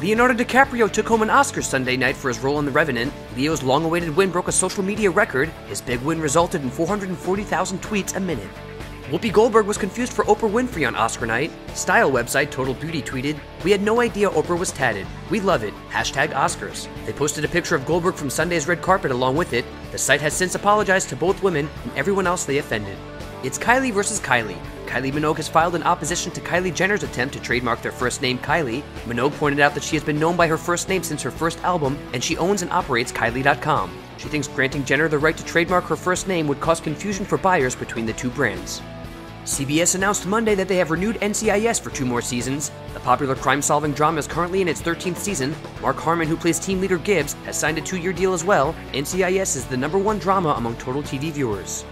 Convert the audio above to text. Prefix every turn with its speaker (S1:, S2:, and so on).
S1: Leonardo DiCaprio took home an Oscar Sunday night for his role in The Revenant. Leo's long awaited win broke a social media record. His big win resulted in 440,000 tweets a minute. Whoopi Goldberg was confused for Oprah Winfrey on Oscar night. Style website Total Beauty tweeted, We had no idea Oprah was tatted. We love it. Hashtag Oscars. They posted a picture of Goldberg from Sunday's red carpet along with it. The site has since apologized to both women and everyone else they offended. It's Kylie versus Kylie. Kylie Minogue has filed an opposition to Kylie Jenner's attempt to trademark their first name Kylie. Minogue pointed out that she has been known by her first name since her first album, and she owns and operates Kylie.com. She thinks granting Jenner the right to trademark her first name would cause confusion for buyers between the two brands. CBS announced Monday that they have renewed NCIS for two more seasons. The popular crime solving drama is currently in its 13th season. Mark Harmon, who plays team leader Gibbs, has signed a two year deal as well. NCIS is the number one drama among total TV viewers.